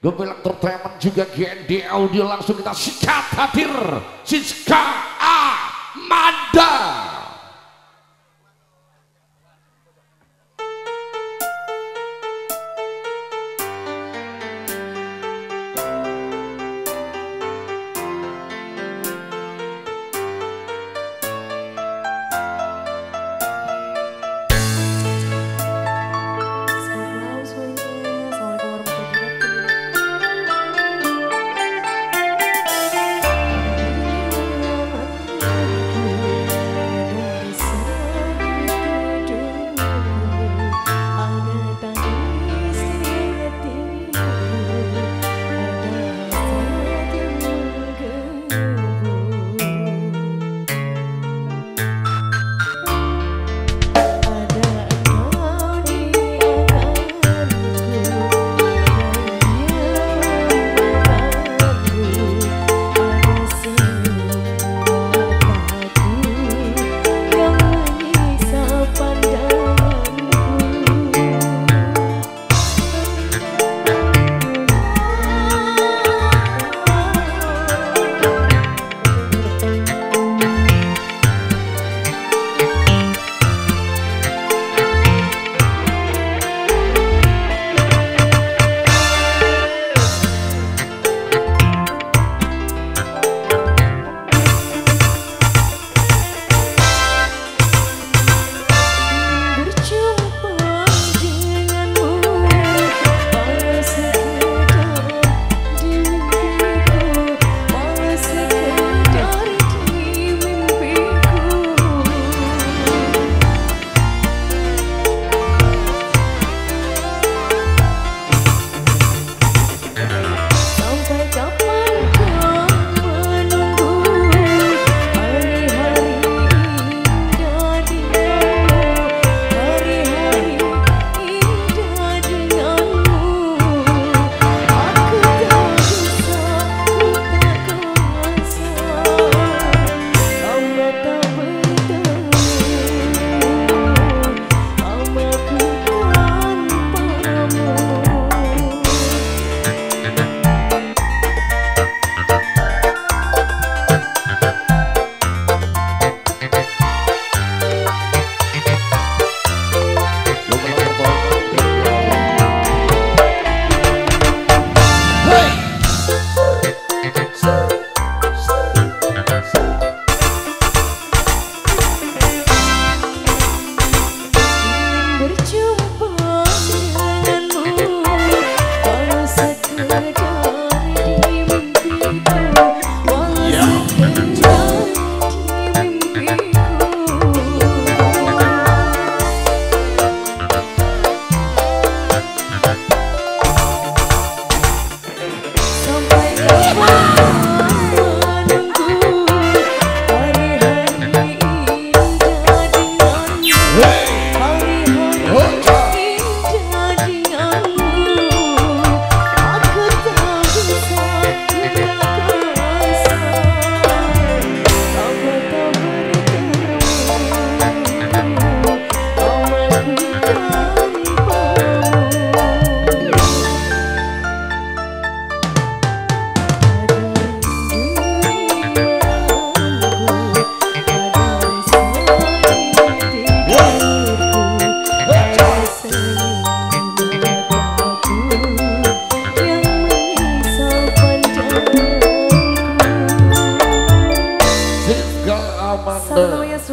Gembel Entertainment juga GND Audio langsung kita sikat hadir Siska Amanda.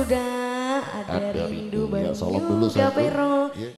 Sudah ada, ada rindu, rindu. Ya, dulu Pero